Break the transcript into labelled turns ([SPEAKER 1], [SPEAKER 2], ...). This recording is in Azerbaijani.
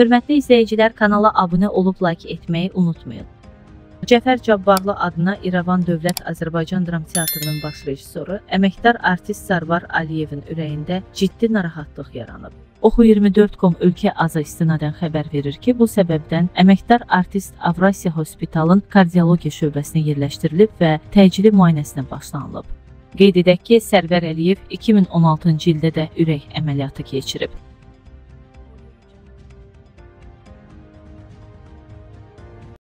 [SPEAKER 1] Hörmətli izləyicilər, kanala abunə olub like etməyi unutmayın. Cəfər Cabbarlı adına İrəvan Dövlət Azərbaycan Dram Teatrının baş rejissoru, əməkdar artist Sarvar Aliyevin ürəyində ciddi narahatlıq yaranıb. Oxu24.com ölkə aza istinadən xəbər verir ki, bu səbəbdən əməkdar artist Avrasiya Hospitalın kardiologiya şöbəsinə yerləşdirilib və təcili müayinəsinə başlanılıb. Qeyd edək ki, Sərvər Əliyev 2016-cı ildə də ürək əməliyyatı keçirib.